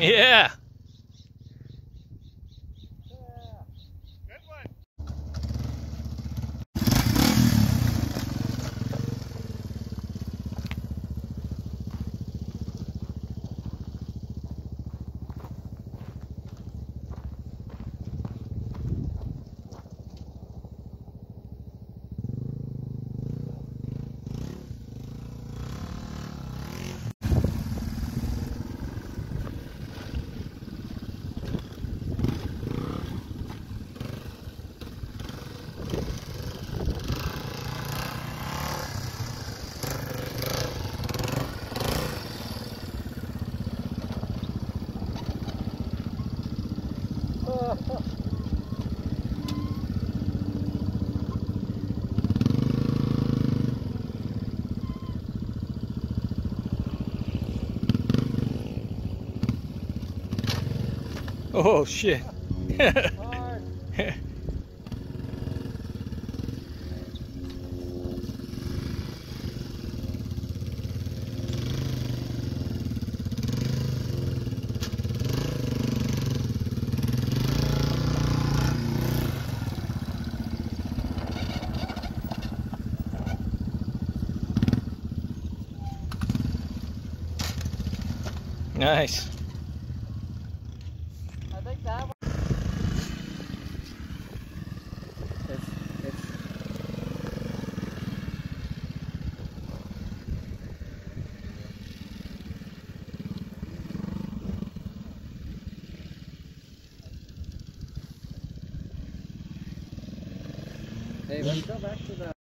Yeah. Oh shit. nice. I think that one. It's, it's Hey, let's go back to the